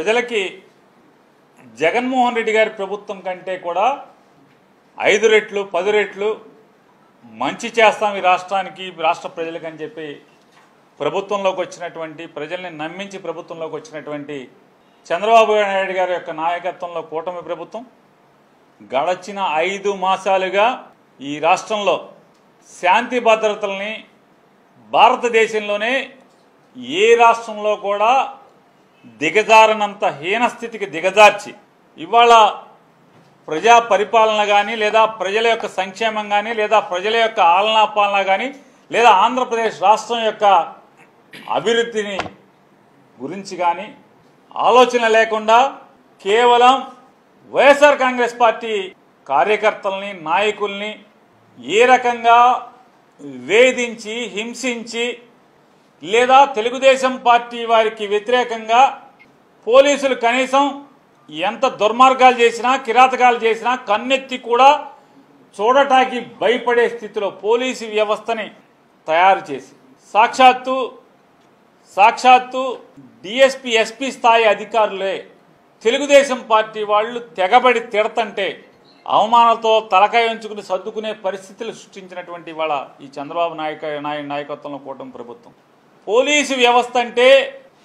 ప్రజలకి జగన్మోహన్ రెడ్డి గారి ప్రభుత్వం కంటే కూడా ఐదు రెట్లు పది రెట్లు మంచి చేస్తాం ఈ రాష్ట్రానికి రాష్ట్ర ప్రజలకు అని చెప్పి ప్రభుత్వంలోకి వచ్చినటువంటి ప్రజల్ని నమ్మించి ప్రభుత్వంలోకి వచ్చినటువంటి చంద్రబాబు నాయుడు గారి యొక్క నాయకత్వంలో కూటమి ప్రభుత్వం గడచిన ఐదు మాసాలుగా ఈ రాష్ట్రంలో శాంతి భద్రతల్ని భారతదేశంలోనే ఏ రాష్ట్రంలో కూడా దిగజారనంత హీనస్థితికి దిగజార్చి ఇవాళ ప్రజా పరిపాలన కానీ లేదా ప్రజల యొక్క సంక్షేమం కానీ లేదా ప్రజల యొక్క ఆలనా పాలన కానీ లేదా ఆంధ్రప్రదేశ్ రాష్ట్రం యొక్క అభివృద్ధిని గురించి కానీ ఆలోచన లేకుండా కేవలం వైఎస్ఆర్ కాంగ్రెస్ పార్టీ కార్యకర్తల్ని నాయకుల్ని ఏ రకంగా వేధించి హింసించి లేదా తెలుగుదేశం పార్టీ వారికి వ్యతిరేకంగా పోలీసులు కనీసం ఎంత దుర్మార్గాలు చేసినా కిరాతకాలు చేసినా కన్నెత్తి కూడా చూడటానికి భయపడే స్థితిలో పోలీసు వ్యవస్థని తయారు చేసి సాక్షాత్తు సాక్షాత్తు డిఎస్పీ ఎస్పీ స్థాయి అధికారులే తెలుగుదేశం పార్టీ వాళ్ళు తెగబడి తిడతంటే అవమానాలతో తలకాయ ఉంచుకుని సర్దుకునే పరిస్థితులు సృష్టించినటువంటి వాళ్ళ ఈ చంద్రబాబు నాయక నాయకత్వంలో కూటమి ప్రభుత్వం. పోలీసు వ్యవస్థ అంటే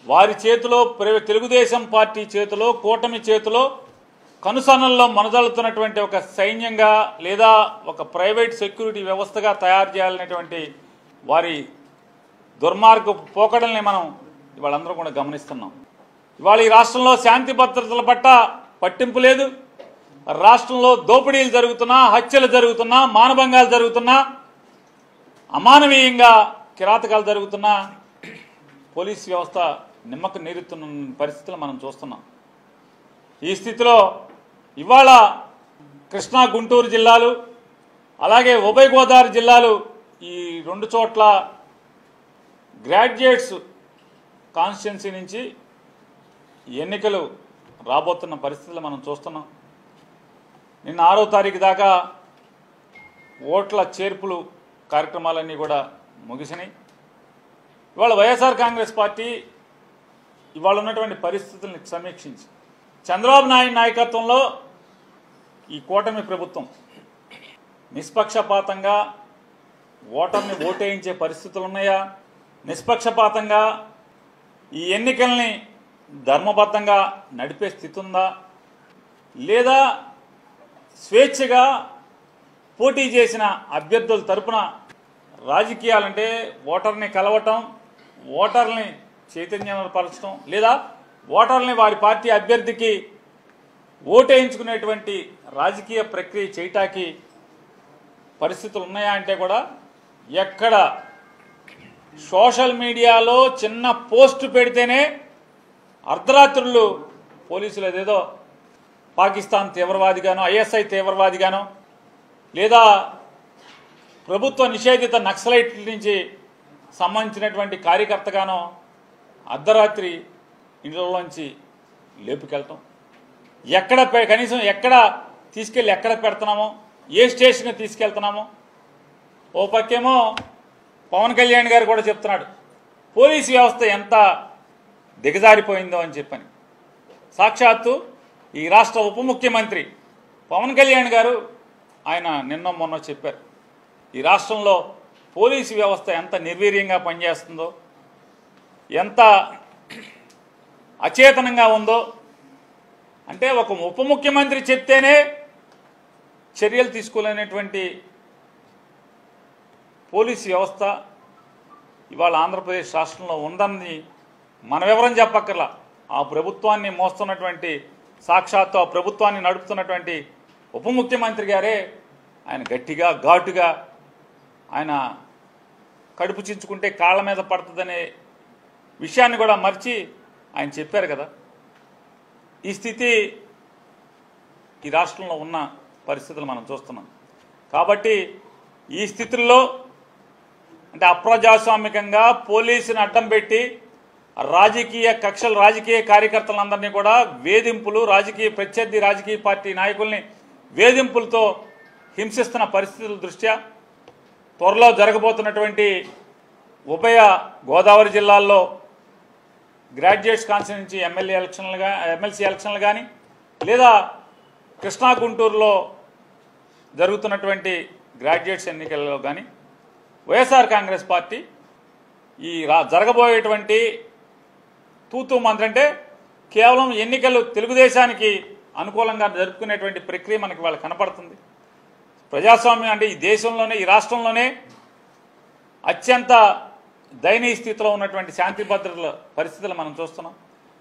వారి చేతిలో ప్ర- తెలుగుదేశం పార్టీ చేతిలో కూటమి చేతిలో కనుసన్నల్లో మనదలుతున్నటువంటి ఒక సైన్యంగా లేదా ఒక ప్రైవేట్ సెక్యూరిటీ వ్యవస్థగా తయారు చేయాలనేటువంటి వారి దుర్మార్గ పోకడల్ని మనం ఇవాళందరూ కూడా గమనిస్తున్నాం. ఇవాళ ఈ రాష్ట్రంలో శాంతి భద్రతల పట్ల పట్టింపు లేదు. రాష్ట్రంలో దోపిడీలు జరుగుతున్నా హత్యలు జరుగుతున్నా మానభంగాలు జరుగుతున్నా అమానవీయంగా కిరాతకాలు జరుగుతున్నా పోలీస్ వ్యవస్థ నిమ్మకు నీరుతున్న పరిస్థితులు మనం చూస్తున్నాం. ఈ స్థితిలో ఇవాళ కృష్ణా గుంటూరు జిల్లాలు అలాగే ఉభయ గోదావరి జిల్లాలు ఈ రెండు చోట్ల గ్రాడ్యుయేట్స్ కాన్స్టిట్యున్సీ నుంచి ఎన్నికలు రాబోతున్న పరిస్థితులు మనం చూస్తున్నాం. నిన్న ఆరో తారీఖు దాకా ఓట్ల చేర్పులు కార్యక్రమాలన్నీ కూడా ముగిసినాయి. ఇవాళ వైఎస్ఆర్ కాంగ్రెస్ పార్టీ ఇవాళ ఉన్నటువంటి పరిస్థితుల్ని సమీక్షించి చంద్రబాబు నాయుడు నాయకత్వంలో ఈ కూటమి ప్రభుత్వం నిష్పక్షపాతంగా ఓటర్ని ఓటేయించే పరిస్థితులు ఉన్నాయా? నిష్పక్షపాతంగా ఈ ఎన్నికల్ని ధర్మబద్ధంగా నడిపే స్థితి ఉందా? లేదా స్వేచ్ఛగా పోటీ చేసిన అభ్యర్థుల తరపున రాజకీయాలంటే ఓటర్ని కలవటం ఓటర్ని చైతన్యపరచడం లేదా ఓటర్ని వారి పార్టీ అభ్యర్థికి ఓటేయించుకునేటువంటి రాజకీయ ప్రక్రియ చేయటానికి పరిస్థితులు ఉన్నాయా అంటే కూడా ఎక్కడ సోషల్ మీడియాలో చిన్న పోస్ట్ పెడితేనే అర్ధరాత్రులు పోలీసులు అదేదో పాకిస్తాన్ తీవ్రవాదిగానో ఐఎస్ఐ తీవ్రవాదిగానో లేదా ప్రభుత్వ నిషేధిత నక్సలైట్ నుంచి సంబంధించినటువంటి కార్యకర్తగానో అర్ధరాత్రి ఇంట్లోంచి లేపుకెళ్ళటం ఎక్కడ పె- కనీసం ఎక్కడ తీసుకెళ్ళి ఎక్కడ పెడుతున్నామో ఏ స్టేషన్కి తీసుకెళ్తున్నామో. ఓ పక్కేమో పవన్ కళ్యాణ్ గారు కూడా చెప్తున్నాడు పోలీసు వ్యవస్థ ఎంత దిగజారిపోయిందో అని చెప్పని. సాక్షాత్తు ఈ రాష్ట్ర ఉప ముఖ్యమంత్రి పవన్ కళ్యాణ్ గారు ఆయన నిన్న మొన్న చెప్పారు ఈ రాష్ట్రంలో పోలీసు వ్యవస్థ ఎంత నిర్వీర్యంగా పనిచేస్తుందో ఎంత అచేతనంగా ఉందో అంటే ఒక ఉప ముఖ్యమంత్రి చెప్తేనే చర్యలు తీసుకోలేనటువంటి పోలీసు వ్యవస్థ ఇవాళ ఆంధ్రప్రదేశ్ రాష్ట్రంలో ఉందని మన వివరం చెప్పక్కర్లా. ఆ ప్రభుత్వాన్ని మోస్తున్నటువంటి సాక్షాత్తు ఆ ప్రభుత్వాన్ని నడుపుతున్నటువంటి ఉప ముఖ్యమంత్రి గారే ఆయన గట్టిగా ఘాటుగా ఆయన కడుపు చించుకుంటే కాళ్ళ మీద పడుతుందనే విషయాన్ని కూడా మర్చి ఆయన చెప్పారు కదా. ఈ స్థితి ఈ రాష్ట్రంలో ఉన్న పరిస్థితులు మనం చూస్తున్నాం. కాబట్టి ఈ స్థితుల్లో అంటే అప్రజాస్వామికంగా పోలీసుని అడ్డం పెట్టి రాజకీయ కక్షలు రాజకీయ కార్యకర్తలందరినీ కూడా వేధింపులు రాజకీయ ప్రత్యర్థి రాజకీయ పార్టీ నాయకుల్ని వేధింపులతో హింసిస్తున్న పరిస్థితుల దృష్ట్యా త్వరలో జరగబోతున్నటువంటి ఉభయ గోదావరి జిల్లాల్లో గ్రాడ్యుయేట్స్ కాన్స్టిట్యూన్సీ నుంచి ఎమ్మెల్యే ఎలక్షన్లు గా ఎమ్మెల్సీ ఎలక్షన్లు కానీ లేదా కృష్ణా గుంటూరులో జరుగుతున్నటువంటి గ్రాడ్యుయేట్స్ ఎన్నికల్లో కానీ వైఎస్ఆర్ కాంగ్రెస్ పార్టీ ఈ రా జరగబోయేటువంటి తూతూ మంత్రంటే కేవలం ఎన్నికలు తెలుగుదేశానికి అనుకూలంగా జరుపుకునేటువంటి ప్రక్రియ మనకి వాళ్ళకి కనపడుతుంది. ప్రజాస్వామ్యం అంటే ఈ దేశంలోనే ఈ రాష్ట్రంలోనే అత్యంత దయనీయ స్థితిలో ఉన్నటువంటి శాంతి భద్రతల పరిస్థితులు మనం చూస్తున్నాం.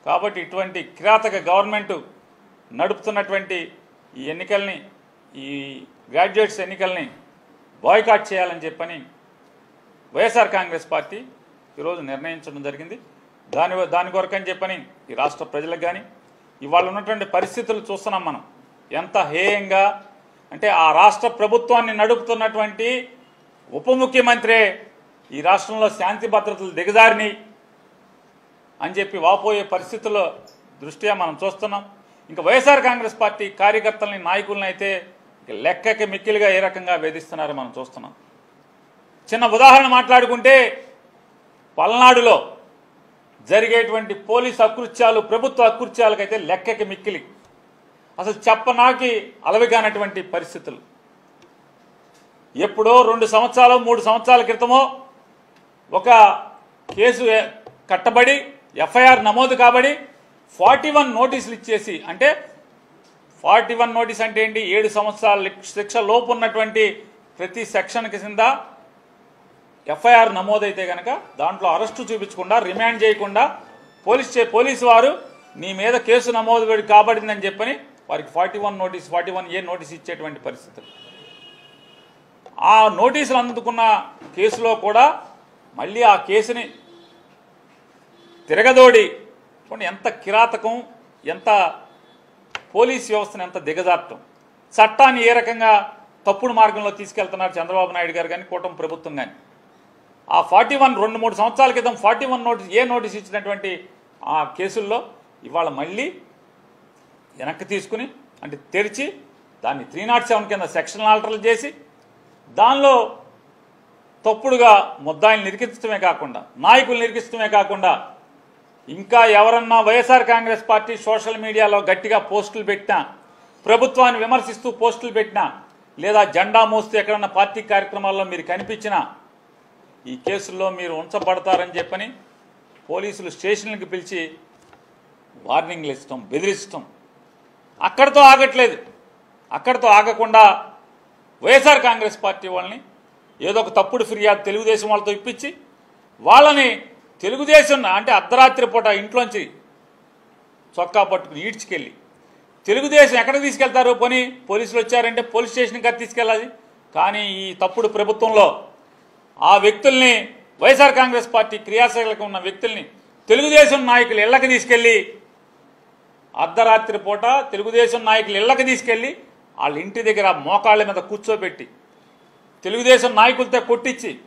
కాబట్టి ఇటువంటి కిరాతక గవర్నమెంట్ నడుపుతున్నటువంటి ఈ ఎన్నికల్ని ఈ గ్రాడ్యుయేట్స్ ఎన్నికల్ని బాయ్కాట్ చేయాలని చెప్పని వైఎస్ఆర్ కాంగ్రెస్ పార్టీ ఈరోజు నిర్ణయించడం జరిగింది. దాని దాని కొరకని చెప్పని ఈ రాష్ట్ర ప్రజలకు కానీ ఇవాళ ఉన్నటువంటి పరిస్థితులు చూస్తున్నాం మనం. ఎంత హేయంగా అంటే ఆ రాష్ట్ర ప్రభుత్వాన్ని నడుపుతున్నటువంటి ఉప ముఖ్యమంత్రే ఈ రాష్ట్రంలో శాంతి భద్రతలు దిగజారిని అని చెప్పి వాపోయే పరిస్థితుల దృష్ట్యా మనం చూస్తున్నాం. ఇంకా వైఎస్ఆర్ కాంగ్రెస్ పార్టీ కార్యకర్తలని నాయకులను అయితే లెక్కకి మిక్కిలిగా ఏ రకంగా వేధిస్తున్నారో మనం చూస్తున్నాం. చిన్న ఉదాహరణ మాట్లాడుకుంటే పల్నాడులో జరిగేటువంటి పోలీస్ అకృత్యాలు ప్రభుత్వ అకృత్యాలకైతే లెక్కకి మిక్కిలి. అసలు చెప్పనాకి అలవిగానటువంటి పరిస్థితులు. ఎప్పుడో రెండు సంవత్సరాలు మూడు సంవత్సరాల క్రితమో ఒక కేసు కట్టబడి ఎఫ్ఐఆర్ నమోదు కాబడి ఫార్టీ వన్ నోటీసులు ఇచ్చేసి అంటే ఫార్టీ వన్ నోటీస్ అంటే ఏంటి? ఏడు సంవత్సరాల శిక్ష లోపు ఉన్నటువంటి ప్రతి సెక్షన్ కింద ఎఫ్ఐఆర్ నమోదైతే కనుక దాంట్లో అరెస్టు చూపించకుండా రిమాండ్ చేయకుండా పోలీస్ పోలీసు వారు నీ మీద కేసు నమోదు కాబడిందని చెప్పని వారికి forty one notice forty one A notice ఇచ్చేటువంటి పరిస్థితులు. ఆ నోటీసులు అందుకున్న కేసులో కూడా మళ్ళీ ఆ కేసుని తిరగదోడి చూడండి ఎంత కిరాతకం ఎంత పోలీస్ వ్యవస్థను ఎంత దిగజార్టం. చట్టాన్ని ఏ రకంగా తప్పుడు మార్గంలో తీసుకెళ్తున్నారు చంద్రబాబు నాయుడు గారు కానీ కూటమి ప్రభుత్వం కానీ ఆ ఫార్టీ వన్ రెండు మూడు సంవత్సరాల క్రితం forty one notice A notice ఇచ్చినటువంటి ఆ కేసుల్లో ఇవాళ మళ్ళీ వెనక్కి తీసుకుని అంటే తెరిచి దాన్ని త్రీ నాట్ సెవెన్ కింద సెక్షన్ ఆల్టర్లు చేసి దానిలో తప్పుడుగా ముద్దాయిలు నిరికించడమే కాకుండా నాయకులు నిరికించడమే కాకుండా ఇంకా ఎవరన్నా వైఎస్ఆర్ కాంగ్రెస్ పార్టీ సోషల్ మీడియాలో గట్టిగా పోస్టులు పెట్టినా ప్రభుత్వాన్ని విమర్శిస్తూ పోస్టులు పెట్టినా లేదా జెండా మోస్తూ ఎక్కడన్నా పార్టీ కార్యక్రమాల్లో మీరు కనిపించినా ఈ కేసుల్లో మీరు ఉంచబడతారని చెప్పని పోలీసులు స్టేషన్లకు పిలిచి వార్నింగ్లు ఇస్తాం బెదిరిస్తాం. అక్కడితో ఆగట్లేదు. అక్కడితో ఆగకుండా వైఎస్ఆర్ కాంగ్రెస్ పార్టీ వాళ్ళని ఏదో ఒక తప్పుడు ఫిర్యాదు తెలుగుదేశం వాళ్ళతో ఇప్పించి వాళ్ళని తెలుగుదేశం అంటే అర్ధరాత్రి పూట ఇంట్లోంచి చొక్కా పట్టుకుని ఈడ్చుకెళ్ళి తెలుగుదేశం ఎక్కడికి తీసుకెళ్తారు? పని పోలీసులు వచ్చారంటే పోలీస్ స్టేషన్కి అది తీసుకెళ్ళాలి. కానీ ఈ తప్పుడు ప్రభుత్వంలో ఆ వ్యక్తుల్ని వైఎస్ఆర్ కాంగ్రెస్ పార్టీ క్రియాశీలక ఉన్న వ్యక్తుల్ని తెలుగుదేశం నాయకులు ఇళ్ళకి తీసుకెళ్ళి అర్ధరాత్రి పూట తెలుగుదేశం నాయకులు ఇళ్ళకి తీసుకెళ్ళి వాళ్ళ ఇంటి దగ్గర మోకాళ్ళ మీద కూర్చోబెట్టి తెలుగుదేశం నాయకులతో కొట్టించి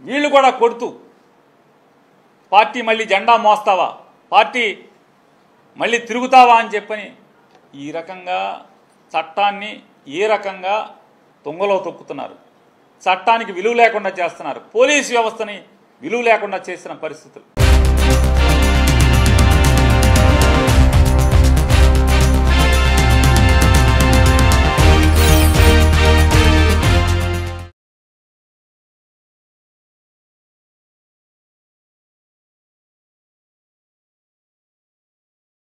వీళ్ళు కూడా కొడుతూ పార్టీ మళ్ళీ జెండా మోస్తావా? పార్టీ మళ్ళీ తిరుగుతావా? అని చెప్పని ఈ రకంగా చట్టాన్ని ఏ రకంగా తొంగలో తొక్కుతున్నారు. చట్టానికి విలువ లేకుండా చేస్తున్నారు. పోలీస్ వ్యవస్థని విలువ లేకుండా చేసిన పరిస్థితులు.